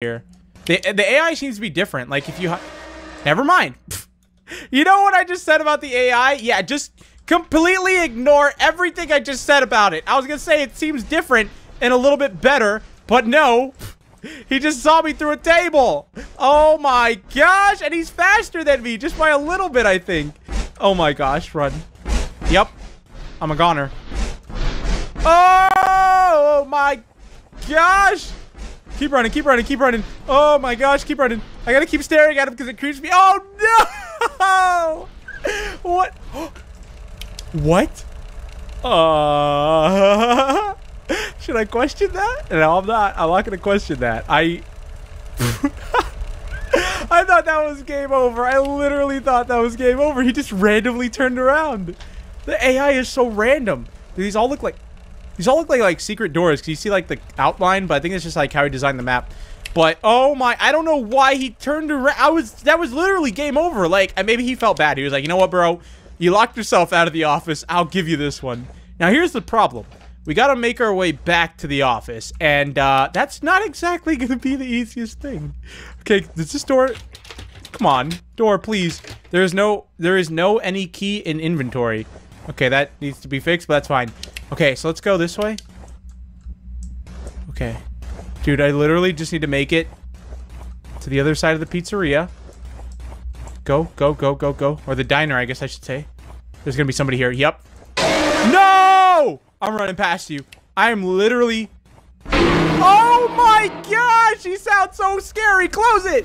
here. The, the AI seems to be different. Like, if you... Never mind. you know what I just said about the AI? Yeah, just completely ignore everything I just said about it. I was going to say it seems different and a little bit better, but no. He just saw me through a table. Oh my gosh. And he's faster than me just by a little bit, I think. Oh my gosh. Run. Yep. I'm a goner. Oh my gosh. Keep running, keep running, keep running. Oh my gosh, keep running. I gotta keep staring at him because it creeps me. Oh no! What? What? Uh, should I question that? No, I'm not. I'm not gonna question that. I. I thought that was game over. I literally thought that was game over. He just randomly turned around. The AI is so random. These all look like these all look like like secret doors because you see like the outline, but I think it's just like how he designed the map. But oh my, I don't know why he turned around. I was that was literally game over. Like maybe he felt bad. He was like, you know what, bro, you locked yourself out of the office. I'll give you this one. Now here's the problem. We got to make our way back to the office, and uh, that's not exactly going to be the easiest thing. Okay, does this door... Come on, door, please. There is no, there is no any key in inventory. Okay, that needs to be fixed, but that's fine. Okay, so let's go this way. Okay. Dude, I literally just need to make it to the other side of the pizzeria. Go, go, go, go, go. Or the diner, I guess I should say. There's gonna be somebody here. Yep. No! I'm running past you. I am literally... Oh my gosh! He sounds so scary. Close it!